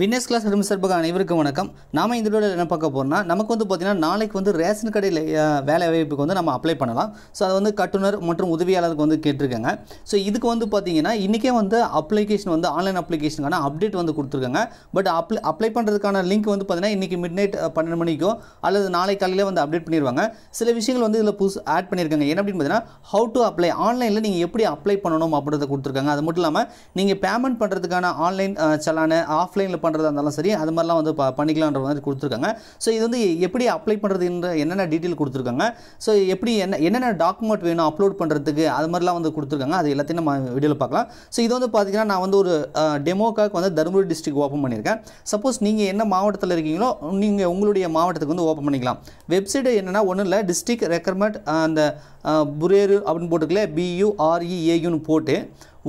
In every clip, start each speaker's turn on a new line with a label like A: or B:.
A: Winners class அருமை சார்பாக அனைவருக்கும் வணக்கம். நாம இந்த வீடியோவில் என்ன பார்க்க போகிறோம்னா நமக்கு வந்து பார்த்திங்கன்னா நாளைக்கு வந்து ரேஷன் கடையில் வேலை வாய்ப்புக்கு வந்து நம்ம அப்ளை பண்ணலாம். ஸோ அது வந்து கட்டுனர் மற்றும் உதவியாளருக்கு வந்து கேட்டிருக்காங்க. ஸோ இதுக்கு வந்து பார்த்தீங்கன்னா இன்றைக்கே வந்து அப்ளிகேஷன் வந்து ஆன்லைன் அப்ளிகேஷனுக்கான அப்டேட் வந்து கொடுத்துருக்காங்க. பட் அப்ளை அப்ளை பண்ணுறதுக்கான லிங்க் வந்து பார்த்திங்கன்னா இன்றைக்கி மிட் நைட் பன்னெண்டு மணிக்கோ அல்லது நாளை காலையிலே வந்து அப்டேட் பண்ணிடுவாங்க சில விஷயங்கள் வந்து இதில் புதுசு ஆட் பண்ணியிருக்காங்க என்ன அப்படின்னு பார்த்தீங்கன்னா ஹவு டு அப்ளை ஆன்லைனில் நீங்கள் எப்படி அப்ளை பண்ணணும் அப்படின்றத கொடுத்துருக்காங்க. அது மட்டும் இல்லாமல் நீங்கள் பேமெண்ட் பண்ணுறதுக்கான ஆன்லைன் சலான ஆஃப்லைனில் பண்ணுறதா இருந்தாலும் சரி அது மாதிரிலாம் வந்து ப பண்ணிக்கலான்ற மாதிரி கொடுத்துருக்காங்க. ஸோ இது வந்து எப்படி அப்ளை பண்ணுறதுன்ற என்னென்ன டீட்டெயில் கொடுத்துருக்காங்க? ஸோ எப்படி என்ன என்னென்ன டாக்குமெண்ட் வேணும் அப்லோட் பண்ணுறதுக்கு அது மாதிரிலாம் வந்து கொடுத்துருக்காங்க. அது எல்லாத்தையும் நம்ம வீடியோவில் பார்க்கலாம். ஸோ இது வந்து பார்த்தீங்கன்னா நான் வந்து ஒரு டெமோக்காக வந்து தருமபுரி டிஸ்ட்ரிக் ஓப்பன் பண்ணியிருக்கேன். சப்போஸ் நீங்கள் என்ன மாவட்டத்தில் இருக்கீங்களோ நீங்கள் உங்களுடைய மாவட்டத்துக்கு வந்து ஓப்பன் பண்ணிக்கலாம். வெப்சைட் என்னென்னா ஒன்றும் இல்லை டிஸ்ட்ரிக்ட் ரெக்கர்மெண்ட் அந்த புரேரு அப்படின்னு போட்டுக்கல பியூஆர்இஏயுன்னு போட்டு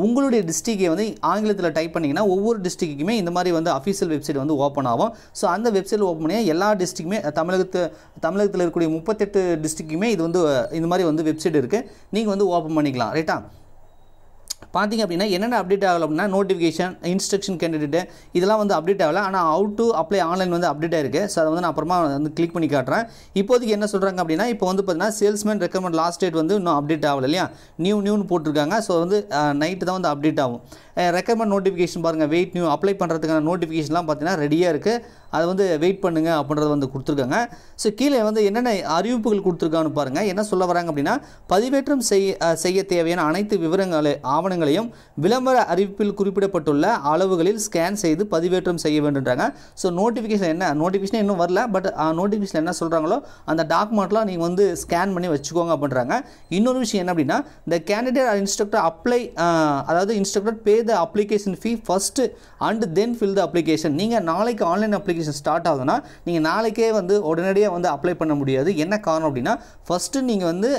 A: உங்களுடைய டிஸ்ட்ரிக்டை வந்து ஆங்கிலத்தில் டைப் பண்ணிங்கன்னா ஒவ்வொரு டிஸ்ட்ரிக்ட்டுக்குமே இந்த மாதிரி வந்து அஃபீஷியல் வெப்சைட் வந்து ஓப்பன் ஆகும். ஸோ அந்த வெப்சைட் ஓப்பன் பண்ணி எல்லா டிஸ்ட்ரிக்குமே தமிழகத்து தமிழகத்தில் இருக்கக்கூடிய முப்பத்தெட்டு டிஸ்ட்ரிக்குமே இது வந்து இந்த மாதிரி வந்து வெப்சைட் இருக்குது நீங்கள் வந்து ஓப்பன் பண்ணிக்கலாம் ரைட்டா பார்த்தீங்க அப்படின்னா என்னென்ன அப்டேட் ஆகலை அப்படின்னா நோட்டிஃபிகேஷன் இன்ஸ்ட்ரக்ஷன் கேண்டிடேட் இதெல்லாம் வந்து அப்டேட் ஆகலை. ஆனால் அவுட் டு அப்ளை ஆன்லைன் வந்து அப்டேட் ஆயிருக்கு. ஸோ அதை வந்து நான் அப்புறமா வந்து கிளிக் பண்ணி காட்டுறேன். இப்போதைக்கு என்ன சொல்கிறாங்க அப்படின்னா இப்போ வந்து பார்த்தீங்கன்னா சேல்ஸ்மேன் ரெக்கமெண்ட் லாஸ்ட் டேட் வந்து இன்னும் அப்டேட் ஆகல இல்லையா? நியூ நியூன்னு போட்டிருக்காங்க. ஸோ வந்து நைட்டு தான் வந்து அப்டேட் ஆகும். ரெக்கமெண்ட் நோட்டிஃபிகேஷன் பாருங்கள் வெயிட் நியூ அப்ளை பண்ணுறதுக்கான நோட்டிஃபிகேஷன்லாம் பார்த்தீங்கன்னா ரெடியாக இருக்குது அதை வந்து வெயிட் பண்ணுங்க அப்படின்றத வந்து கொடுத்துருக்காங்க. ஸோ கீழே வந்து என்னென்ன அறிவிப்புகள் கொடுத்துருக்கான்னு பாருங்கள் என்ன சொல்ல வராங்க அப்படின்னா பதிவேற்றம் செய்ய செய்ய தேவையான அனைத்து விவரங்களை ஆவணங்களையும் விளம்பர அறிவிப்பில் குறிப்பிடப்பட்டுள்ள அளவுகளில் ஸ்கேன் செய்து பதிவேற்றம் செய்ய வேண்டுன்றாங்க ஸோ நோட்டிஃபிகேஷன் என்ன? நோட்டிஃபிகேஷன் இன்னும் வரல. பட் நோட்டிஃபிகேஷன் என்ன சொல்கிறாங்களோ அந்த டாக்குமெண்ட்லாம் நீங்கள் வந்து ஸ்கேன் பண்ணி வச்சுக்கோங்க அப்படின்றாங்க. இன்னொரு விஷயம் என்ன அப்படின்னா இந்த கேண்டிடேட் இன்ஸ்ட்ரக்டர் அப்ளை அதாவது instructor pay the application fee first and then fill the application நீங்கள் நாளைக்கு ஆன்லைன் அப்ளிகேஷன் ஸ்டார்ட் ஆகுதுன்னா நீங்கள் நாளைக்கே வந்து உடனடியாக வந்து அப்ளை பண்ண முடியாது. என்ன காரணம் அப்படின்னா ஃபஸ்ட்டு நீங்கள் வந்து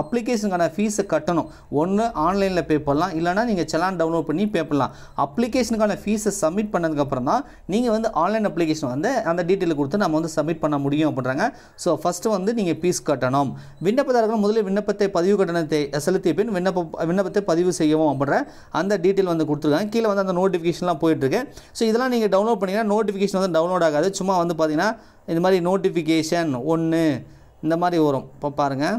A: அப்ளிகேஷனுக்கான ஃபீஸை கட்டணும். ஒன்று ஆன்லைனில் பே பண்ணலாம். இல்லைனா நீங்கள் செலான் டவுன்லோட் பண்ணி பே பண்ணலாம். அப்ளிகேஷனுக்கான ஃபீஸை சப்மிட் பண்ணதுக்கப்புறம் தான் நீங்கள் வந்து ஆன்லைன் அப்ளிகேஷன் வந்து அந்த டீட்டெயில் கொடுத்து நம்ம வந்து சப்மிட் பண்ண முடியும் அப்படின்றாங்க. ஸோ ஃபஸ்ட்டு வந்து நீங்கள் ஃபீஸ் கட்டணும். விண்ணப்பதாரர்கள் முதலில் விண்ணப்பத்தை பதிவு கட்டணத்தை செலுத்திய பின் விண்ணப்ப விண்ணப்பத்தை பதிவு செய்யவும் அப்படின்ற அந்த டீட்டெயில் வந்து கொடுத்துருக்காங்க. கீழே வந்து அந்த நோட்டிஃபிகேஷன்லாம் போயிட்டுருக்கு. ஸோ இதெல்லாம் நீங்கள் டவுன்லோட் பண்ணிங்கன்னா நோட்டிஃபிகேஷன் வந்து டவுன்லோட் ஆகாது. சும்மா வந்து பார்த்தீங்கன்னா இந்த மாதிரி நோட்டிஃபிகேஷன் ஒன்று இந்த மாதிரி வரும். இப்போ பாருங்கள்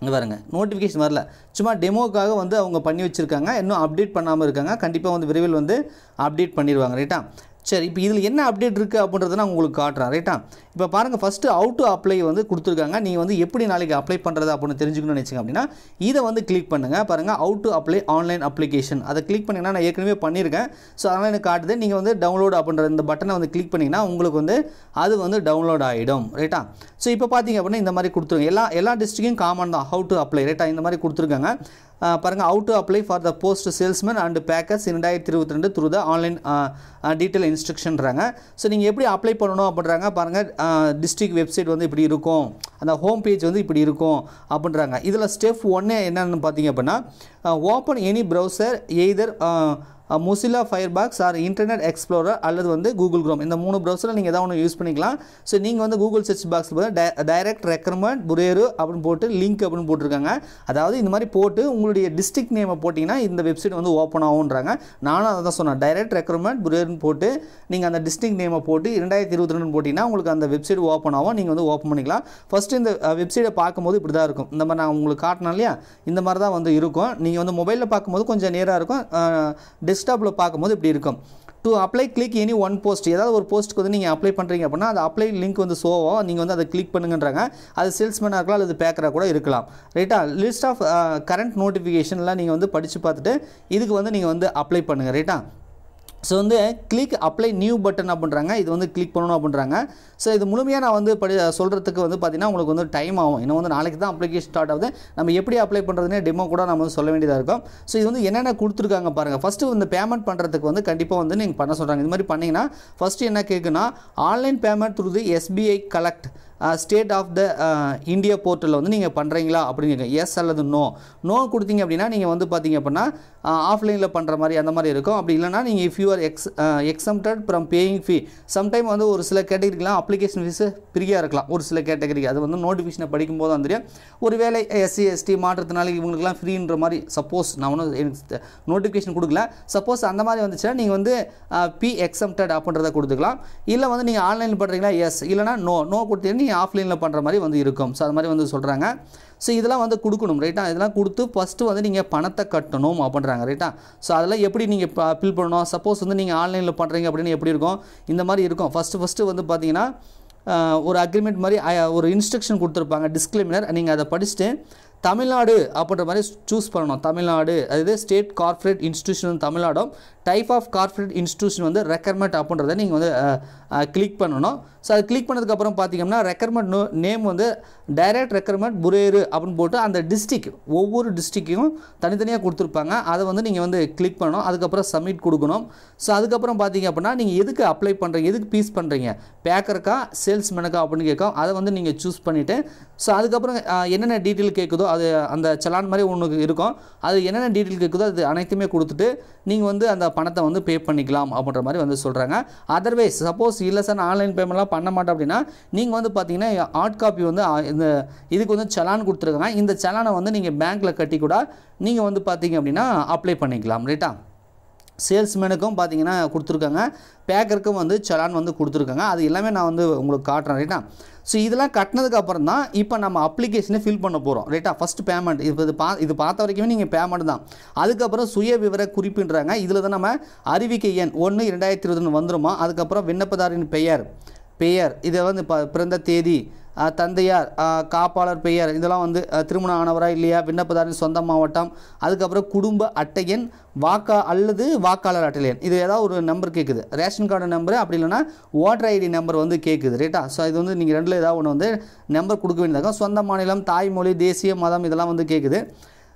A: இங்கே பாருங்க. நோட்டிஃபிகேஷன் வரல. சும்மா டெமோக்காக வந்து அவங்க பண்ணி வச்சுருக்காங்க. இன்னும் அப்டேட் பண்ணாமல் இருக்காங்க. கண்டிப்பாக வந்து விரைவில் வந்து அப்டேட் பண்ணிடுவாங்க. ரைட்டா சரி இப்போ இதில் என்ன அப்டேட் இருக்குது அப்படின்றத நான் உங்களுக்கு காட்டுறேன் ரைட்டா இப்போ பாருங்கள் ஃபஸ்ட்டு அவுட் டு அப்ளை வந்து கொடுத்துருக்காங்க. நீங்கள் வந்து எப்படி நாளைக்கு அப்ளை பண்ணுறது அப்படின்னு தெரிஞ்சுக்கணும்னு நினச்சிங்க அப்படின்னா இதை வந்து கிளிக் பண்ணுங்கள் பாருங்கள் how to apply online application அதை கிளிக் பண்ணிங்கன்னா நான் ஏற்கனவே பண்ணியிருக்கேன். ஸோ அதனால் எனக்கு காட்டுது நீங்கள் வந்து டவுன்லோட் அப்படின்ற இந்த பட்டனை வந்து கிளிக் பண்ணிங்கன்னா உங்களுக்கு வந்து அது வந்து டவுன்லோட் ஆகிடும் ரைட்டா ஸோ இப்போ பார்த்தீங்க அப்படின்னா இந்த மாதிரி கொடுத்துருங்க எல்லா எல்லா டிஸ்ட்ரிக்கும் காமன் தான் ஹவு டு அப்ளை ரைட்டா இந்த மாதிரி கொடுத்துருக்காங்க. பாருங்கள் how to apply for the post salesman and packers ரெண்டாயிரத்தி இருபத்தி ரெண்டு த்ரூ த ஆன்லைன் டீட்டெயில் இன்ஸ்ட்ரக்ஷன்றாங்க ஸோ நீங்கள் எப்படி அப்ளை பண்ணணும் அப்படின்றாங்க பாருங்கள் டிஸ்ட்ரிக்ட் வெப்சைட் வந்து இப்படி இருக்கும் அந்த ஹோம் பேஜ் வந்து இப்படி இருக்கும் அப்படின்றாங்க. இதில் ஸ்டெப் ஒன்று என்னென்னு பார்த்தீங்க அப்படின்னா open any browser either Mozilla Firefox or Internet Explorer அல்லது வந்து கூகுள் க்ரோம் இந்த மூணு ப்ரௌசரில் நீங்கள் எதாவது ஒன்று யூஸ் பண்ணிக்கலாம். ஸோ நீங்கள் வந்து கூகுள் சர்ச் பாக்ஸில் பார்த்து டைரக்ட் ரெக்கமெண்ட் புரேரு அப்படின்னு போட்டு லிங்க் அப்படின்னு போட்டிருக்காங்க. அதாவது இந்த மாதிரி போட்டு உங்களுடைய டிஸ்ட்ரிக்ட் நேமை போட்டிங்கன்னா இந்த வெப்சைட் வந்து ஓப்பன் ஆகுன்றாங்க நானும் அதை தான் சொன்னேன் டைரக்ட் ரெக்கமெண்ட் புரேருன்னு போட்டு நீங்கள் அந்த டிஸ்ட்ரிக்ட் நேமை போட்டு ரெண்டாயிரத்தி இருபத்தி ரெண்டு போட்டிங்கன்னா உங்களுக்கு அந்த வெப்சைட் ஓப்பன் ஆகும். நீங்கள் வந்து ஓப்பன் பண்ணிக்கலாம். ஃபஸ்ட்டு இந்த வெப்சைட்டை பார்க்கும்போது இப்படி தான் இருக்கும். இந்த மாதிரி நான் உங்களுக்கு காட்டினேன் இல்லையா? இந்த மாதிரி தான் வந்து இருக்கும். நீங்கள் வந்து மொபைலில் பார்க்கும்போது கொஞ்சம் நேராக இருக்கும். டெஸ்க்டாப்பில் பார்க்கும்போது இப்படி இருக்கும். To apply click any one post ஏதாவது ஒரு போஸ்ட்டுக்கு வந்து நீங்கள் அப்ளை பண்ணுறீங்க அப்படின்னா அது அப்ளை லிங்க் வந்து ஷோவோ நீங்கள் வந்து அதை கிளிக் பண்ணுங்கன்றாங்க. அது சேல்ஸ்மேனாக இருக்கலாம் அல்லது பேக்கராக கூட இருக்கலாம். ரைட்டா லிஸ்ட் ஆஃப் கரண்ட் நோட்டிஃபிகேஷன்லாம் நீங்கள் வந்து படித்து பார்த்துட்டு இதுக்கு வந்து நீங்கள் வந்து அப்ளை பண்ணுங்கள் ரைட்டா ஸோ வந்து கிளிக் அப்ளை நியூ பட்டன் அப்படின்றாங்க. இது வந்து கிளிக் பண்ணணும் அப்படின்றாங்க. ஸோ இது முழுமையாக நான் வந்து படி சொல்கிறதுக்கு வந்து பார்த்தீங்கன்னா உங்களுக்கு வந்து டைம் ஆகும். இன்னும் வந்து நாளைக்கு தான் அப்ளிகேஷன் ஸ்டார்ட் ஆகுது. நம்ம எப்படி அப்ளை பண்ணுறதுனே டெமோ கூட நம்ம வந்து சொல்ல வேண்டியதாக இருக்கும். ஸோ இது வந்து என்னென்ன கொடுத்துருக்காங்க பாருங்கள் ஃபஸ்ட்டு இந்த பேமெண்ட் பண்ணுறதுக்கு வந்து கண்டிப்பாக வந்து நீங்கள் பண்ண சொல்கிறாங்க இது மாதிரி பண்ணிங்கன்னா ஃபஸ்ட்டு என்ன கேட்குன்னா online payment through the SBI collect state of the India போர்ட்டலில் வந்து நீங்கள் பண்ணுறீங்களா அப்படின்னு கேட்கும் எஸ் அல்லது நோ நோ கொடுத்தீங்க அப்படின்னா நீங்கள் வந்து பார்த்தீங்க அப்படின்னா ஆஃப்லைனில் பண்ணுற மாதிரி அந்த மாதிரி இருக்கும். அப்படி இல்லைனா நீங்கள் if you are ex exempted from paying fee sometime வந்து ஒரு சில கேட்டகரிக்கெலாம் அப்ளிகேஷன் ஃபீஸு ஃப்ரீயாக இருக்கலாம். ஒரு சில கேட்டகரிக்கு அது வந்து நோட்டிஃபிகேஷனை படிக்கும்போது தான் தெரியும். ஒருவேளை எஸ்சி எஸ்டி மாற்றத்தினால இவங்களுக்குலாம் ஃப்ரீன்ற மாதிரி சப்போஸ் நான் ஒன்றும் எனக்கு நோட்டிஃபிகேஷன் கொடுக்கல. சப்போஸ் அந்த மாதிரி வந்துச்சுன்னா நீங்கள் வந்து பி எக்ஸம்டட் அப்படின்றத கொடுத்துக்கலாம். இல்லை வந்து நீங்கள் ஆன்லைனில் பண்ணுறீங்களா எஸ் இல்லைனா நோ நோ கொடுத்தீங்கன்னா நீங்கள் ஆஃப்லைனில் பண்ணுற மாதிரி வந்து இருக்கும். ஸோ அது மாதிரி வந்து சொல்கிறாங்க ஸோ இதெல்லாம் வந்து கொடுக்கணும் ரைட்டா இதெல்லாம் கொடுத்து ஃபஸ்ட்டு வந்து நீங்கள் பணத்தை கட்டணும் அப்படின்றாங்க ரைட்டா ஸோ அதெல்லாம் எப்படி நீங்கள் ஃபில் பண்ணணும்? சப்போஸ் வந்து நீங்கள் ஆன்லைனில் பண்ணுறீங்க அப்படின்னு எப்படி இருக்கும்? இந்த மாதிரி இருக்கும். ஃபஸ்ட்டு ஃபஸ்ட்டு வந்து பார்த்தீங்கன்னா ஒரு அக்ரிமெண்ட் மாதிரி ஒரு இன்ஸ்ட்ரக்ஷன் கொடுத்துருப்பாங்க. டிஸ்க்ளைமினர் நீங்கள் அதை படிச்சுட்டு தமிழ்நாடு அப்படின்ற மாதிரி சூஸ் பண்ணணும். தமிழ்நாடு அதாவது ஸ்டேட் கார்ப்பரேட் இன்ஸ்டியூஷன் தமிழ்நாடும் டைப் ஆஃப் கார்ப்பரேட் இன்ஸ்டியூஷன் வந்து ரெக்கர்மெண்ட் அப்படின்றத நீங்கள் வந்து கிளிக் பண்ணணும். ஸோ அது கிளிக் பண்ணதுக்கப்புறம் பார்த்தீங்கன்னா ரெக்கர்மெண்ட் நேம் வந்து டைரக்ட் ரெக்கர்மெண்ட் புரேரு அப்படின்னு போட்டு அந்த டிஸ்ட்ரிக் ஒவ்வொரு டிஸ்ட்ரிக்கையும் தனித்தனியாக கொடுத்துருப்பாங்க. அதை வந்து நீங்கள் வந்து கிளிக் பண்ணணும். அதுக்கப்புறம் சப்மிட் கொடுக்கணும். ஸோ அதுக்கப்புறம் பார்த்தீங்க அப்படின்னா நீங்கள் எதுக்கு அப்ளை பண்ணுறீங்க எதுக்கு பீஸ் பண்ணுறீங்க பேக்கருக்கா சேல்ஸ்மேனுக்கா அப்படின்னு கேட்கும் அதை வந்து நீங்கள் சூஸ் பண்ணிவிட்டு ஸோ அதுக்கப்புறம் என்னென்ன டீட்டெயில் கேட்குதோ அது அந்த சலான் மாதிரி ஒன்று இருக்கும். அது என்னென்ன டீட்டெயில் கேட்குதோ அது அனைத்துமே கொடுத்துட்டு நீங்கள் வந்து அந்த பணத்தை வந்து பே பண்ணிக்கலாம் அப்படின்ற மாதிரி வந்து சொல்கிறாங்க அதர்வைஸ் சப்போஸ் இல்லை சார் நான் ஆன்லைன் பேமெண்ட்லாம் பண்ண மாட்டோம் அப்படின்னா நீங்கள் வந்து பார்த்தீங்கன்னா ஹார்ட் காப்பி வந்து இந்த இதுக்கு வந்து சலான் கொடுத்துருக்காங்க இந்த சலானை வந்து நீங்கள் பேங்க்கில் கட்டி கூட நீங்கள் வந்து பார்த்தீங்க அப்படின்னா அப்ளை பண்ணிக்கலாம் ரைட்டா சேல்ஸ்மேனுக்கும் பார்த்தீங்கன்னா கொடுத்துருக்காங்க. பேக்கருக்கும் வந்து சலான் வந்து கொடுத்துருக்காங்க. அது எல்லாமே நான் வந்து உங்களுக்கு காட்டுறேன் ரைட்டா ஸோ இதெல்லாம் கட்டினதுக்கு அப்புறம் தான் இப்போ நம்ம அப்ளிகேஷனை ஃபில் பண்ண போகிறோம் ரைட்டா ஃபஸ்ட்டு பேமெண்ட் இப்போ இது பா இது பார்த்த வரைக்குமே நீங்கள் பேமெண்ட் தான். அதுக்கப்புறம் சுய விவர குறிப்புன்றாங்க. இதில் தான் நம்ம அறிவிக்கை எண் ஒன்று இரண்டாயிரத்தி இருபதுன்னு வந்துருமா? அதுக்கப்புறம் விண்ணப்பதாரின் பெயர். பெயர். இதை வந்து இப்போ பிறந்த தேதி தந்தையார் காப்பாளர் பெயர் இதெல்லாம் வந்து திருமணம் ஆனவரா இல்லையா விண்ணப்பதாரின் சொந்த மாவட்டம் அதுக்கப்புறம் குடும்ப அட்டை எண் வாக்கா அல்லது வாக்காளர் அட்டை எண் இது ஏதாவது ஒரு நம்பர் கேட்குது ரேஷன் கார்டு நம்பர் அப்படி இல்லைன்னா ஓட்டர் ஐடி நம்பர் வந்து கேட்குது ரைட்டா ஸோ இது வந்து நீங்கள் ரெண்டில் ஏதாவது ஒன்று வந்து நம்பர் கொடுக்க வேண்டியதாக சொந்த மாநிலம் தாய்மொழி தேசிய மதம் இதெல்லாம் வந்து கேட்குது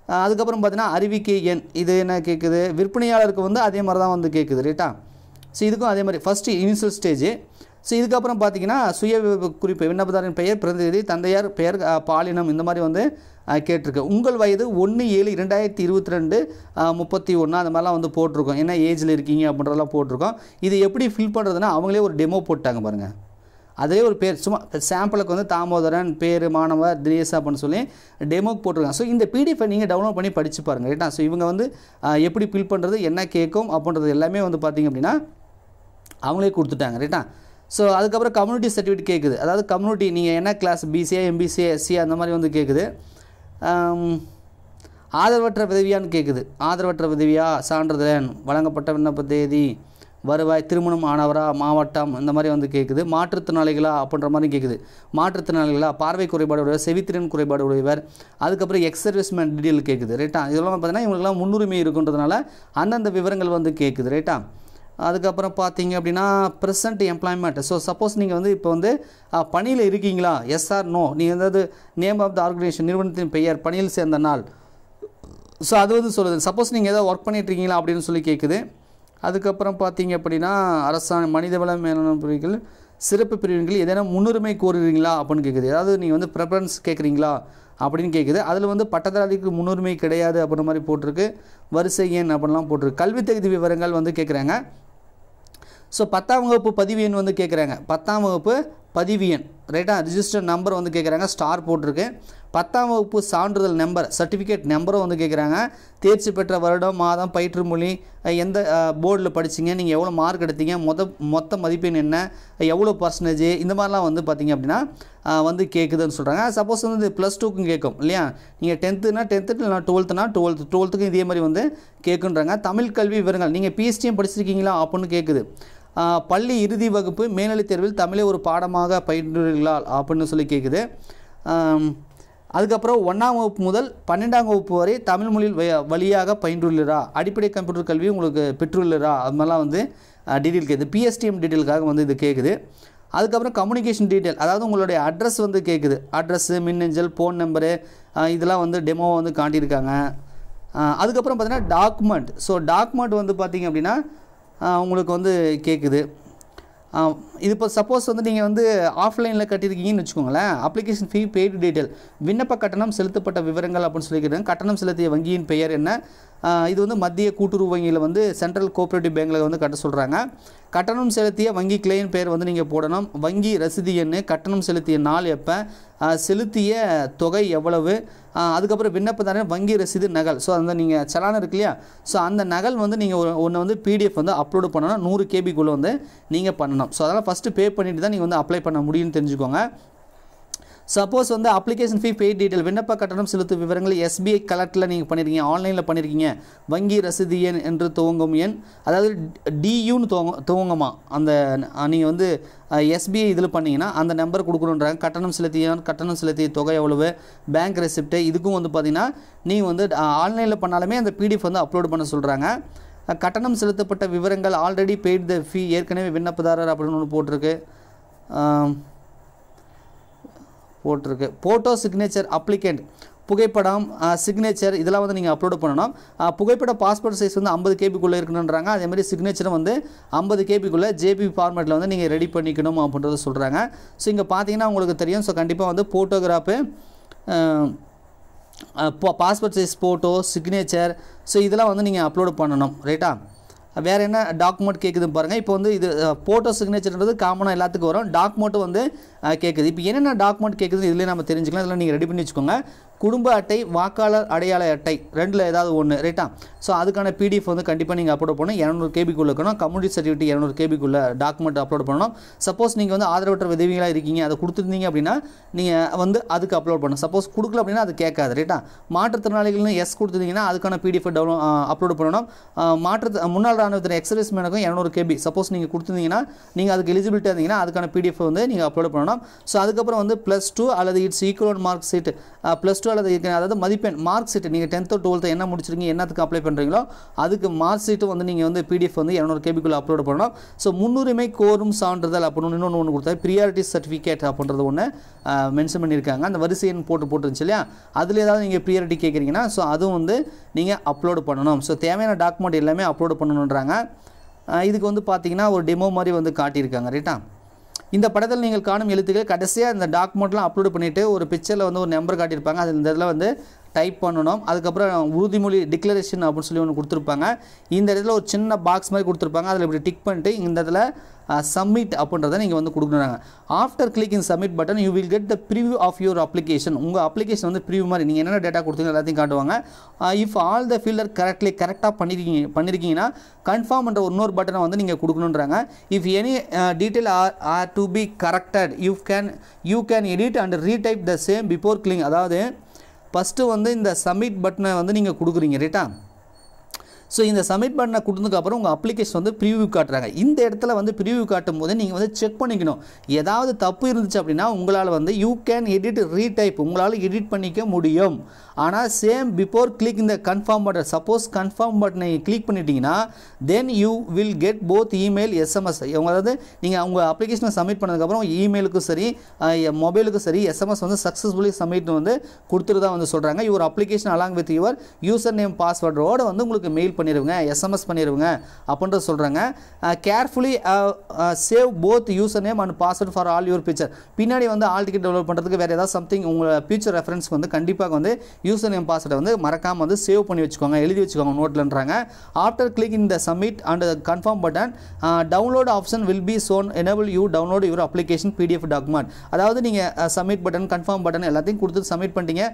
A: அதுக்கப்புறம் பார்த்தீங்கன்னா அறிவிக்கை எண் இது என்ன கேட்குது விற்பனையாளருக்கு வந்து அதே மாதிரி தான் வந்து கேட்குது ரைட்டா ஸோ இதுக்கும் அதே மாதிரி ஃபஸ்ட்டு இனிஷியல் ஸ்டேஜ் ஸோ இதுக்கப்புறம் பார்த்தீங்கன்னா சுய குறிப்பு விண்ணப்பதாரின் பெயர் பிறந்த தேதி தந்தையார் பெயர் பாலினம் இந்த மாதிரி வந்து கேட்டிருக்கு. உங்கள் வயது ஒன்று ஏழு இரண்டாயிரத்தி இருபத்தி ரெண்டு முப்பத்தி ஒன்று அந்த மாதிரிலாம் வந்து போட்டிருக்கோம். என்ன ஏஜில் இருக்கீங்க அப்படின்றதெல்லாம் போட்டிருக்கோம். இது எப்படி ஃபில் பண்ணுறதுன்னா அவங்களே ஒரு டெமோ போட்டாங்க பாருங்கள் அதே ஒரு பேர் சும்மா சாம்பிளுக்கு வந்து தாமோதரன் பேர் மாணவர் தினேஷ் அப்படின்னு சொல்லி டெமோக்கு போட்டிருக்காங்க. ஸோ இந்த பிடிஎஃப் நீங்கள் டவுன்லோட் பண்ணி படித்து பாருங்கள் ரைட்டா ஸோ இவங்க வந்து எப்படி ஃபில் பண்ணுறது என்ன கேட்கும் அப்படின்றது எல்லாமே வந்து பார்த்தீங்க அப்படின்னா அவங்களே கொடுத்துட்டாங்க ரைட்டா ஸோ அதுக்கப்புறம் கம்யூனிட்டி சர்டிஃபிகேட் கேட்குது அதாவது கம்யூனிட்டி நீங்கள் என்ன கிளாஸ் பிசிஏ எம்பிசிஏ எஸ்சி அந்த மாதிரி வந்து கேட்குது ஆதரவற்ற விதவியான்னு கேட்குது ஆதரவற்ற விதவியா? சான்றிதழன். வழங்கப்பட்ட விண்ணப்ப தேதி வருவாய் திருமணம் ஆனவரா? மாவட்டம்? இந்த மாதிரி வந்து கேட்குது மாற்றுத்திறனாளிகளா? அப்படின்ற மாதிரி கேட்குது மாற்றுத்திறனாளிகளா? பார்வை குறைபாடு உடையவர் செவித்திறன் குறைபாடு உடையவர். அதுக்கப்புறம் எக்ஸ் சர்வீஸ்மேன் டீட்டெயில் கேட்குது ரைட்டா இதெல்லாம் பார்த்தீங்கன்னா இவங்களுக்குலாம் முன்னுரிமை இருக்குன்றதுனால அந்தந்த விவரங்கள் வந்து கேட்குது ரைட்டா அதுக்கப்புறம் பார்த்தீங்க அப்படின்னா ப்ரெசன்ட் எம்ப்ளாய்மெண்ட் ஸோ சப்போஸ் நீங்கள் வந்து இப்போ வந்து பணியில் இருக்கீங்களா? எஸ் ஆர் நோ நீங்கள் அதாவது நேம் ஆஃப் த ஆர்கனைசேஷன் நிறுவனத்தின் பெயர் பணியில் சேர்ந்த நாள். ஸோ அது வந்து சொல்லுது. சப்போஸ் நீங்கள் ஏதாவது ஒர்க் பண்ணிட்டு இருக்கீங்களா அப்படின்னு சொல்லி கேட்குது அதுக்கப்புறம் பார்த்தீங்க அப்படின்னா அரசாங்க மனிதவள மேலாண்மை பிரிவுகள் சிறப்பு பிரிவுகள் ஏதேனும் முன்னுரிமை கோருறீங்களா அப்படின்னு கேட்குது அதாவது நீங்கள் வந்து ப்ரெஃபரன்ஸ் கேட்குறீங்களா அப்படின்னு கேட்குது அதில் வந்து பட்டதாரிக்கு முன்னுரிமை கிடையாது அப்படின்ற மாதிரி போட்டிருக்கு. வரிசை எண் அப்படின்லாம் போட்டிருக்கு. கல்வி தகுதி விவரங்கள் வந்து கேட்குறாங்க ஸோ பத்தாம் வகுப்பு பதிவு எண் வந்து கேட்குறாங்க பத்தாம் வகுப்பு பதிவு எண் ரைட்டா ரிஜிஸ்டர் நம்பர் வந்து கேட்குறாங்க ஸ்டார் போட்டிருக்கு. பத்தாம் வகுப்பு சான்றிதழ் நம்பர் சர்டிஃபிகேட் நம்பரும் வந்து கேட்குறாங்க தேர்ச்சி பெற்ற வருடம் மாதம் பயிற்று மொழி எந்த போர்டில் படிச்சீங்க நீங்கள் எவ்வளோ மார்க் எடுத்தீங்க மொத மொத்த மதிப்பெண் என்ன எவ்வளோ பர்சன்டேஜ் இந்த மாதிரிலாம் வந்து பார்த்தீங்க அப்படின்னா வந்து கேட்குதுன்னு சொல்கிறாங்க சப்போஸ் வந்து ப்ளஸ் டூக்கும் கேட்கும் இல்லையா? நீங்கள் டென்த்துனா டென்த்து இல்லைனா டுவெல்த்துனா டுவெல்த் டுவெல்த்துக்கும் இதே மாதிரி வந்து கேட்குன்றாங்க தமிழ் கல்வி விவரங்கள் நீங்கள் பிஎஸ்டியும் படிச்சிருக்கீங்களா? அப்படின்னு கேட்குது பள்ளி இறுதி வகுப்பு மேல்நிலைத் தேர்வில் தமிழை ஒரு பாடமாக பயின்றீர்களா அப்படின்னு சொல்லி கேட்குது அதுக்கப்புறம் ஒன்றாம் வகுப்பு முதல் பன்னெண்டாம் வகுப்பு வரை தமிழ் மொழியில் வ- வழியாக பயின்றுள்ளரா? அடிப்படை கம்ப்யூட்டர் கல்வி உங்களுக்கு பெற்றுள்ளரா? அது மாதிரிலாம் வந்து டீட்டெயில் கேட்குது பிஎஸ்டிஎம் டீட்டெயிலுக்காக வந்து இது கேட்குது அதுக்கப்புறம் கம்யூனிகேஷன் டீட்டெயில் அதாவது உங்களுடைய அட்ரஸ் வந்து கேட்குது அட்ரஸ்ஸு மின்னஞ்சல் ஃபோன் நம்பரு இதெல்லாம் வந்து டெமோவை வந்து காட்டியிருக்காங்க. அதுக்கப்புறம் பார்த்தீங்கன்னா டாக்குமெண்ட் ஸோ டாக்குமெண்ட் வந்து பார்த்தீங்க அப்படின்னா உங்களுக்கு வந்து கேட்குது இது இப்போ சப்போஸ் வந்து நீங்கள் வந்து ஆஃப்லைனில் கட்டியிருக்கீங்கன்னு வச்சுக்கோங்களேன் அப்ளிகேஷன் ஃபீ பெய்டு டீட்டெயில் விண்ணப்ப கட்டணம் செலுத்தப்பட்ட விவரங்கள் அப்படின்னு சொல்லிக்கிறேன் கட்டணம் செலுத்திய வங்கியின் பெயர் என்ன? இது வந்து மத்திய கூட்டுறவு வங்கியில் வந்து சென்ட்ரல் கோஆப்ரேட்டிவ் பேங்க்கில் வந்து கட்ட சொல்கிறாங்க கட்டணம் செலுத்திய வங்கி கிளையின் பெயர் வந்து நீங்கள் போடணும். வங்கி ரசீது எண் கட்டணம் செலுத்திய நாள் எப்போ செலுத்திய தொகை எவ்வளவு அதுக்கப்புறம் விண்ணப்பதாரர் வங்கி ரசீது நகல். ஸோ அந்த நீங்கள் சலான் இருக்கு இல்லையா? ஸோ அந்த நகல் வந்து நீங்கள் ஒன்று வந்து பிடிஎஃப் வந்து அப்லோடு பண்ணணும். நூறு கேபிக்குள்ளே வந்து நீங்கள் பண்ணணும். ஸோ அதெல்லாம் ஃபஸ்ட்டு பே பண்ணிட்டு தான் நீங்கள் வந்து அப்ளை பண்ண முடியும்னு தெரிஞ்சுக்கோங்க. சப்போஸ் வந்து அப்ளிகேஷன் ஃபீ பே டீட்டெயில் விண்ணப்ப கட்டணம் செலுத்தும் விவரங்கள் எஸ்பிஐ கலெக்டில் நீங்கள் பண்ணியிருக்கீங்க ஆன்லைனில் பண்ணியிருக்கீங்க வங்கி ரசீது எண் என்று துவங்கும் எண் அதாவது டியூன்னு துவங்க துவங்குமா? அந்த நீங்கள் வந்து எஸ்பிஐ இதில் பண்ணிங்கன்னா அந்த நம்பர் கொடுக்கணுன்றாங்க. கட்டணம் செலுத்திய கட்டணம் செலுத்திய தொகை எவ்வளவு? பேங்க் ரெசிப்ட்டு இதுக்கும் வந்து பார்த்திங்கன்னா நீங்கள் வந்து ஆன்லைனில் பண்ணாலுமே அந்த பிடிஎஃப் வந்து அப்லோட் பண்ண சொல்கிறாங்க கட்டணம் செலுத்தப்பட்ட விவரங்கள் ஆல்ரெடி பெய்ட் த ஃபீ ஏற்கனவே விண்ணப்பதாரர் அப்படின்னு ஒன்று போட்டிருக்கு. போட்டிருக்கு. ஃபோட்டோ சிக்னேச்சர் அப்ளிகேண்ட் புகைப்படம் சிக்னேச்சர் இதெல்லாம் வந்து நீங்கள் அப்லோட் பண்ணணும். புகைப்பட பாஸ்போர்ட் சைஸ் வந்து ஐம்பது கேபிக்குள்ளே இருக்கணுன்றாங்க அதே மாதிரி சிக்னேச்சரும் வந்து ஐம்பது கேபிக்குள்ளே ஜேபி ஃபார்மேட்டில் வந்து நீங்கள் ரெடி பண்ணிக்கணும் அப்படின்றத சொல்கிறாங்க ஸோ இங்கே பார்த்தீங்கன்னா உங்களுக்கு தெரியும். ஸோ கண்டிப்பாக வந்து photograph passport size photo signature so இதெல்லாம் வந்து நீங்கள் அப்லோடு பண்ணணும் ரைட்டா வேறு என்ன டாக்குமெண்ட் கேட்குதுன்னு பாருங்கள் இப்போ வந்து இது ஃபோட்டோ சிக்னேச்சர்ன்றது காமனாக எல்லாத்துக்கும் வரும். டாக்குமெண்ட்டும் வந்து கேட்குது இப்போ என்னென்ன டாக்குமெண்ட் கேட்குது இதுலேயே நம்ம தெரிஞ்சுக்கலாம். இதெல்லாம் நீங்கள் ரெடி பண்ணி வச்சுக்கோங்க. குடும்ப அட்டை வாக்காளர் அடையாள அட்டை ரெண்டில் ஏதாவது ஒன்று ரைட்டா ஸோ அதுக்கான பிடிஎஃப் வந்து கண்டிப்பாக நீங்கள் அப்லோட் பண்ணணும். இரநூறு கேபிக்குள்ளே இருக்கணும். கம்யூனிட்டி சர்டிஃபிகேட் இரநூறு கேபிக்குள்ளே டாக்குமெண்ட் அப்லோட் பண்ணணும். சப்போஸ் நீங்கள் வந்து ஆதரவற்ற விதவிகளாக இருக்கீங்க அதை கொடுத்துருந்தீங்க அப்படின்னா நீங்கள் வந்து அதுக்கு அப்லோட் பண்ணணும். சப்போஸ் கொடுக்கல அப்படின்னா அது கேட்காது ரைட்டா மாற்றுத்திறனாளிகள்னு எஸ் கொடுத்துருந்தீங்கன்னா அதுக்கான பிடிஎஃப் டவுன் அப்லோட் பண்ணணும். மாற்று முன்னாள் ராணுவத்தின் எக்ஸர்வைஸ் மேனுக்கும் இரநூறு கேபி சப்போஸ் நீங்கள் கொடுத்துருந்தீங்கன்னா நீங்கள் அதுக்கு எலிஜிபிலிட்டி இருந்தீங்கன்னா அதுக்கான பிடிஎஃப் வந்து நீங்கள் அப்லோட் பண்ணணும். ஸோ அதுக்கப்புறம் வந்து ப்ளஸ் டூ அல்லது it's equal mark sheet plus two அல்லது அதாவது மதிப்பெண் மார்க் ஷீட் நீங்கள் டென்த்தோ டுவெல்த்தோ என்ன முடிச்சிருக்கீங்க என்னத்துக்கு அப்ளை பண்ணுறீங்களோ அதுக்கு மார்க் ஷீட்டு வந்து நீங்கள் வந்து பிடிஎஃப் வந்து இரநூறு கேபிக்குள்ளே அப்லோட் பண்ணணும். ஸோ முன்னுரிமை கோரும் சான்றிதழ் அப்படின்னு இன்னொன்று ஒன்று கொடுத்தா ப்ரியாரிட்டி சர்டிஃபிகேட் அப்படின்றது ஒன்று மென்ஷன் பண்ணியிருக்காங்க. அந்த வரிசை எண் போட்டு போட்டுருந்துச்சு இல்லையா? அதில் ஏதாவது நீங்கள் ப்ரியாரிட்டி கேட்குறீங்கன்னா ஸோ அதுவும் வந்து நீங்கள் அப்லோட் பண்ணணும். ஸோ தேவையான டாக்குமெண்ட் எல்லாமே அப்லோட் பண்ணணுன்றாங்க. இதுக்கு வந்து பார்த்தீங்கன்னா ஒரு டெமோ மாதிரி வந்து காட்டியிருக்காங்க ரைட்டா இந்த படத்தில் நீங்கள் காணும் எழுத்துக்கள் கடைசியாக இந்த டாக்குமெண்ட்லாம் அப்லோட் பண்ணிவிட்டு ஒரு பிக்சரில் வந்து ஒரு நம்பர் காட்டியிருப்பாங்க. அது இந்த இதில் வந்து டைப் பண்ணணும். அதுக்கப்புறம் உறுதிமொழி டிக்ளரேஷன் அப்படின்னு சொல்லி ஒன்று கொடுத்துருப்பாங்க. இந்த இடத்துல ஒரு சின்ன பாக்ஸ் மாதிரி கொடுத்துருப்பாங்க. அதில் இப்படி டிக் பண்ணிட்டு இந்த இடத்துல சப்மிட் அப்படின்றத நீங்கள் வந்து கொடுக்குறாங்க after clicking submit button you will get the preview of your application உங்கள் அப்ளிகேஷன் வந்து ப்ரிவ்யூ மாதிரி நீங்கள் என்னென்ன டேட்டா கொடுத்தீங்க எல்லாத்தையும் காட்டுவாங்க. If all the fields are correctly கரெக்டாக பண்ணிருக்கீங்க பண்ணியிருக்கீங்கன்னா கன்ஃபார்ம் பண்ணுற இன்னொரு பட்டனை வந்து நீங்கள் கொடுக்கணுன்றாங்க if any detail are are to be corrected you can you can edit and retype the same before clicking அதாவது ஃபஸ்ட்டு வந்து இந்த சப்மிட் பட்டனை வந்து நீங்கள் கொடுக்குறீங்க ரைட்டா ஸோ இந்த சப்மிட் பண்ண கொடுத்ததுக்கப்புறம் உங்கள் அப்ளிகேஷன் வந்து ப்ரிவ்யூ காட்டுறாங்க. இந்த இடத்துல வந்து ப்ரிவியூ காட்டும் போது நீங்கள் வந்து செக் பண்ணிக்கணும். ஏதாவது தப்பு இருந்துச்சு அப்படின்னா உங்களால் வந்து யூ கேன் எடிட் ரீடைப் உங்களால் எடிட் பண்ணிக்க முடியும். ஆனால் சேம் பிஃபோர் கிளிக் இந்த கன்ஃபார்ம் பட்டன் சப்போஸ் கன்ஃபார்ம் பட்டனை கிளிக் பண்ணிட்டீங்கன்னா then you will get both email SMS அதாவது நீங்கள் அவங்க அப்ளிகேஷனை சப்மிட் பண்ணதுக்கப்புறம் இமெயிலுக்கும் சரி மொபைலுக்கும் சரி எஸ்எம்எஸ் வந்து சக்ஸஸ்ஃபுல்லி சப்மிட் வந்து கொடுத்துருதா வந்து சொல்கிறாங்க your application along with your user name பாஸ்வேர்டோட வந்து உங்களுக்கு மெயில் பண்ணிடுங்க எஸ்எம்எஸ் பண்ணிடுங்க அப்படின்றது சொல்கிறாங்க carefully save both user name and password for all your picture பின்னாடி வந்து ஆல் டிக்கெட் டெவலப் பண்ணுறதுக்கு வேறு ஏதாவது சம்திங் உங்கள் ஃபியூச்சர் ரெஃபரன்ஸ் வந்து கண்டிப்பாக வந்து யூசர் நேம் பாஸ்வேர்டை வந்து மறக்காமல் வந்து சேவ் பண்ணி வச்சுக்கோங்க எழுதி வச்சுக்கோங்க நோட்லன்றாங்க after click in the submit and confirm button download option will be shown enable you download your application PDF document அதாவது நீங்கள் சப்மிட் பட்டன் கன்ஃபார்ம் பட்டன் எல்லாத்தையும் கொடுத்து சப்மிட் பண்ணிட்டீங்க.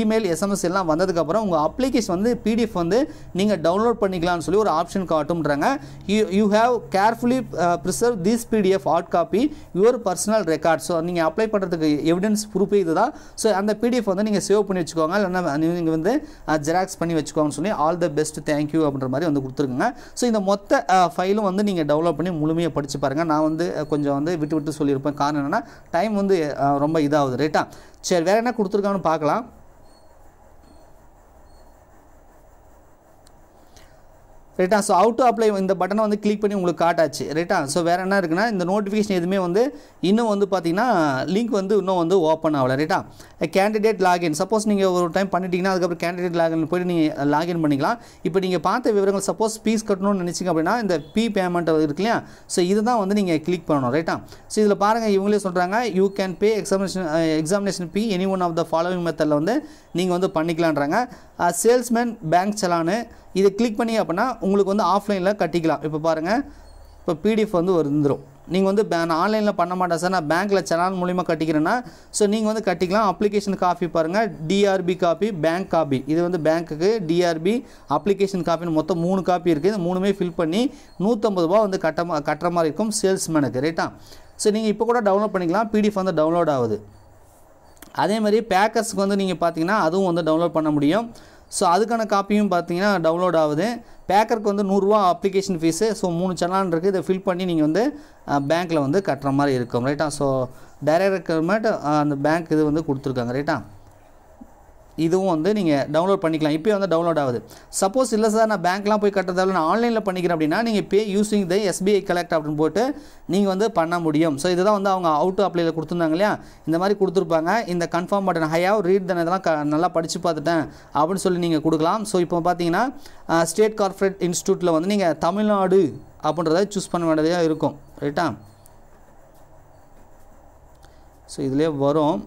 A: இமெயில் எஸ்எம்எஸ் எல்லாம் வந்ததுக்கப்புறம் உங்கள் அப்ளிகேஷன் வந்து பிடிஎஃப் வந்து நீங்கள் டவுன்லோட் பண்ணிக்கலாம்னு சொல்லி ஒரு option காட்டும்ன்றாங்க. You you have carefully preserve this PDF hard copy your personal record so நீங்கள் அப்ளை பண்ணுறதுக்கு எவிடன்ஸ் ப்ரூஃபே இதுதான். ஸோ அந்த பிடிஎஃப் வந்து நீங்கள் சேவ் பண்ணி வச்சுக்கோங்க. இல்லைன்னா நீங்கள் வந்து ஜெராக்ஸ் பண்ணி வச்சுக்கோங்கன்னு சொல்லி ஆல் த பெஸ்ட் தேங்க்யூ அப்படின்ற மாதிரி வந்து கொடுத்துருக்குங்க. ஸோ இந்த மொத்த ஃபைலும் வந்து நீங்கள் டெவலப் பண்ணி முழுமையாக படித்து பாருங்கள் நான் வந்து கொஞ்சம் வந்து விட்டு விட்டு சொல்லியிருப்பேன். காரணம் என்னென்னா டைம் வந்து ரொம்ப இதாகுது. ரைட்டா சரி வேறு என்ன கொடுத்துருக்காங்கன்னு பார்க்கலாம். ரைட்டா ஸோ அவுட் டு அப்ளை இந்த பட்டனை வந்து கிளிக் பண்ணி உங்களுக்கு காட்டாச்சு. ரைட்டா ஸோ வேறு என்ன இருக்குன்னா இந்த நோட்டிஃபிகேஷன் எதுவுமே வந்து இன்னும் வந்து பார்த்தீங்கன்னா லிங்க் வந்து இன்னும் வந்து ஓப்பன் ஆகலை. ரைட்டா கேண்டிடேட் லாகின் சப்போஸ் நீங்கள் ஒரு டைம் பண்ணிட்டீங்கன்னா அதுக்கப்புறம் கேண்டிடேட் லாகின் போய்ட்டு நீங்கள் லாகின் பண்ணிக்கலாம். இப்போ நீங்கள் பார்த்த விவரங்கள் சப்போஸ் ஃபீஸ் கட்டணும்னு நினச்சிங்க அப்படின்னா இந்த பி பேமெண்ட் இருக்கு இல்லையா? ஸோ இதுதான் வந்து நீங்கள் கிளிக் பண்ணணும். ரைட்டா ஸோ இதில் பாருங்கள் இவங்களே சொல்கிறாங்க you can pay examination examination fee any one of the following மெத்தடில் வந்து நீங்கள் வந்து பண்ணிக்கலான்றாங்க சேல்ஸ்மேன் பேங்க் செலானு இதை கிளிக் பண்ணி அப்படின்னா உங்களுக்கு வந்து ஆஃப்லைனில் கட்டிக்கலாம். இப்போ பாருங்கள் இப்போ பிடிஎஃப் வந்து வந்துடும் நீங்கள் வந்து பே நான் ஆன்லைனில் பண்ண மாட்டேன் சார். நான் பேங்க்கில் சேனல் மூலிமா கட்டிக்கிறேன்னா ஸோ நீங்கள் வந்து கட்டிக்கலாம். அப்ளிகேஷன் காப்பி பாருங்கள் டிஆர்பி காப்பி பேங்க் காப்பி இது வந்து பேங்க்குக்கு டிஆர்பி அப்ளிகேஷன் காப்பின்னு மொத்தம் மூணு காப்பி இருக்குது இது மூணுமே ஃபில் பண்ணி நூற்றம்பது ரூபா வந்து கட்ட கட்டுற மாதிரி இருக்கும் சேல்ஸ்மேனுக்கு ரைட்டா ஸோ நீங்கள் இப்போ கூட டவுன்லோட் பண்ணிக்கலாம். பிடிஎஃப் வந்து டவுன்லோட் ஆகுது. அதே மாதிரி பேக்கர்ஸ்க்கு வந்து நீங்கள் பார்த்தீங்கன்னா அதுவும் வந்து டவுன்லோட் பண்ண முடியும். ஸோ அதுக்கான காப்பியும் பார்த்தீங்கன்னா டவுன்லோட் ஆகுது. பேக்கருக்கு வந்து நூறுரூவா அப்ளிகேஷன் ஃபீஸு ஸோ மூணு சலான் இருக்குது இதை ஃபில் பண்ணி நீங்கள் வந்து பேங்க்கில் வந்து கட்டுற மாதிரி இருக்கும். ரைட்டா ஸோ டைரக்ட் ரெக்ரூட்மெண்ட் அந்த பேங்க் இது வந்து கொடுத்துருக்காங்க. ரைட்டா இதுவும் வந்து நீங்கள் டவுன்லோட் பண்ணிக்கலாம். இப்போயே வந்து டவுன்லோட் ஆகுது. சப்போஸ் இல்லை சார் நான் பேங்க்லாம் போய் கட்டுறதால நான் ஆன்லைனில் பண்ணிக்கிறேன் அப்படின்னா நீங்கள் pay using the SBI collect அப்படின்னு போட்டு நீங்கள் வந்து பண்ண முடியும். ஸோ இதுதான் வந்து அவங்க அவுட் அப்ளைல கொடுத்துருந்தாங்க இல்லையா? இந்த மாதிரி கொடுத்துருப்பாங்க. இந்த கன்ஃபார்ம் பட்டன் ஹையாக ரீட் தன் இதெல்லாம் க நல்லா படித்து பார்த்துட்டேன் அப்படின்னு சொல்லி நீங்கள் கொடுக்கலாம். ஸோ இப்போ பார்த்தீங்கன்னா ஸ்டேட் கார்ப்பரேட் இன்ஸ்டியூட்டில் வந்து நீங்கள் தமிழ்நாடு அப்படின்றத சூஸ் பண்ண வேண்டியதாக இருக்கும். ரைட்டா ஸோ இதிலே வரும்.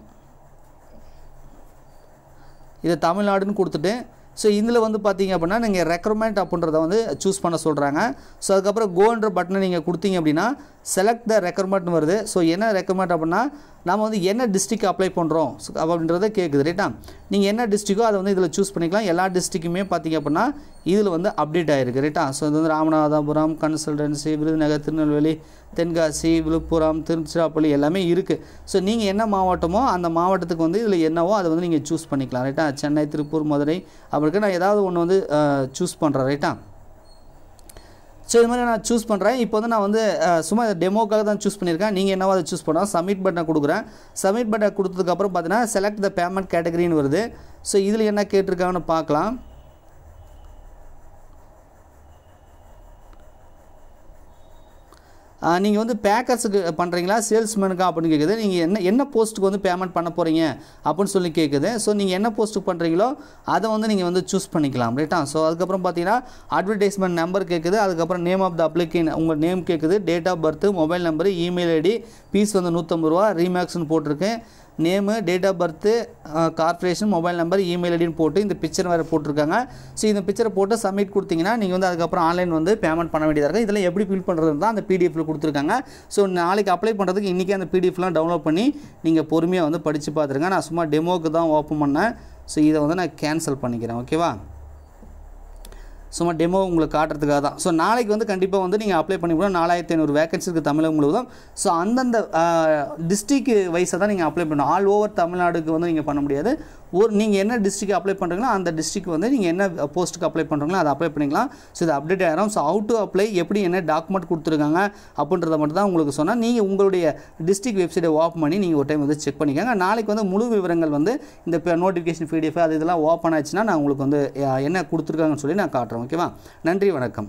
A: இதை தமிழ்நாடுன்னு கொடுத்துட்டேன் ஸோ இதில் வந்து பார்த்தீங்க அப்படின்னா நீங்கள் ரெக்ரூட்மெண்ட் அப்படின்றத வந்து சூஸ் பண்ண சொல்கிறாங்க ஸோ அதுக்கப்புறம் கோன்ற பட்டனை நீங்கள் கொடுத்தீங்க அப்படின்னா செலக்ட் த ரெக்ரூட்மெண்ட் வருது. ஸோ என்ன ரெக்ரூட்மெண்ட் அப்படின்னா நாம் வந்து என்ன டிஸ்ட்ரிக் அப்ளை பண்ணுறோம் அப்படின்றத கேட்குது ரைட்டா நீங்கள் என்ன டிஸ்ட்ரிக்கோ அதை வந்து இதில் சூஸ் பண்ணிக்கலாம். எல்லா டிஸ்ட்ரிக்குமே பார்த்தீங்க அப்படின்னா இதில் வந்து அப்டேட் ஆகிருக்கு ரைட்டா ஸோ இது வந்து ராமநாதபுரம் கன்சல்டன்சி விருதுநகர் திருநெல்வேலி தென்காசி விழுப்புரம் திருச்சிராப்பள்ளி எல்லாமே இருக்குது ஸோ நீங்கள் என்ன மாவட்டமோ அந்த மாவட்டத்துக்கு வந்து இதில் என்னவோ அதை வந்து நீங்கள் சூஸ் பண்ணிக்கலாம் ரைட்டா சென்னை திருப்பூர் மதுரை அப்படி நான் ஏதாவது ஒன்று வந்து சூஸ் பண்ணுறேன் ரைட்டா ஸோ இது மாதிரி நான் சூஸ் பண்ணுறேன் இப்போ வந்து நான் வந்து சும்மா டெமோக்காக தான் சூஸ் பண்ணியிருக்கேன். நீங்கள் என்னவோ அதை சூஸ் பண்ணலாம். சப்மிட் பட்டனை கொடுக்குறேன். சப்மிட் பட்டனை கொடுத்ததுக்கப்புறம் பார்த்தீங்கன்னா செலக்ட் த பேமெண்ட் கேட்டகரின்னு வருது. ஸோ இதில் என்ன கேட்டிருக்காங்கன்னு பார்க்கலாம். நீங்கள் வந்து பேக்கர்ஸுக்கு பண்ணுறீங்களா சேல்ஸ்மேனுக்கா அப்படின்னு கேட்குது நீங்கள் என்ன என்ன போஸ்ட்டுக்கு வந்து பேமெண்ட் பண்ண போகிறீங்க அப்படின்னு சொல்லி கேட்குது ஸோ நீங்கள் என்ன போஸ்ட்டுக்கு பண்ணுறீங்களோ அதை வந்து நீங்கள் வந்து சூஸ் பண்ணிக்கலாம். ரைட்டா ஸோ அதுக்கப்புறம் பார்த்தீங்கன்னா அட்வர்டைஸ்மெண்ட் நம்பர் கேட்குது அதுக்கப்புறம் நேம் ஆஃப் த அப்ளிகேன் உங்கள் நேம் கேட்குது date of birth mobile number email ID fees வந்து நூற்றம்பது ரூபா ரீமேக்ஸ்னு போட்டிருக்கேன். Name date of birth corporation mobile number email ஐடின்னு போட்டு இந்த பிக்சர் வேறு போட்டிருக்காங்க. ஸோ இந்த பிக்சரை போட்டு சப்மிட் கொடுத்தீங்கன்னா நீங்கள் வந்து அதுக்கப்புறம் ஆன்லைன் வந்து பேமெண்ட் பண்ண வேண்டியதாக இருக்குது இதில் எப்படி ஃபில் பண்ணுறது தான் அந்த பிடிஎஃப்ல கொடுத்துருக்காங்க. ஸோ நாளைக்கு அப்ளை பண்ணுறதுக்கு இன்றைக்கி அந்த பிடிஎஃப்லாம் டவுன்லோட் பண்ணி நீங்கள் பொறுமையாக வந்து படித்து பார்த்துருங்க. நான் சும்மா டெமோக்கு தான் ஓப்பன் பண்ணேன். ஸோ இதை வந்து நான் கேன்சல் பண்ணிக்கிறேன். ஓகேவா சும்மா டெமோ உங்களுக்கு காட்டுறதுக்காக தான். ஸோ நாளைக்கு வந்து கண்டிப்பாக வந்து நீங்கள் அப்ளை பண்ணி கூட நாலாயிரத்தி ஐநூறு வேகன்சி இருக்குது தமிழகம் முழுவதும் ஸோ அந்தந்த டிஸ்ட்ரிக் வைஸை தான் நீங்கள் அப்ளை பண்ணணும். ஆல் ஓவர் தமிழ்நாடுக்கு வந்து நீங்கள் பண்ண முடியாது. ஒரு நீங்கள் என்ன டிஸ்ட்ரிக் அப்ளை பண்ணுறீங்களோ அந்த டிஸ்ட்ரிக் வந்து நீங்கள் என்ன போஸ்ட்டுக்கு அப்ளை பண்ணுறீங்களோ அதை அப்ளை பண்ணிக்கலாம். ஸோ இது அப்டேட் ஆகிரும் ஸோ அவுட் டு அப்ளை எப்படி என்ன டாக்குமெண்ட் கொடுத்துருக்காங்க அப்படின்றத மட்டும் தான் உங்களுக்கு சொன்னால் நீங்கள் உங்களுடைய டிஸ்ட்ரிக் வெப்சைட்டை ஓப்பன் பண்ணி நீங்கள் ஒரு டைம் வந்து செக் பண்ணிக்கோங்க. நாளைக்கு வந்து முழு விவரங்கள் வந்து இந்த நோட்டிஃபிகேஷன் பிடிஎஃப் அது இதெல்லாம் ஓப்பன் ஆச்சுன்னா நான் உங்களுக்கு வந்து என்ன கொடுத்துருக்காங்கன்னு சொல்லி நான் காட்டுறேன். ஓகேவா? நன்றி வணக்கம்.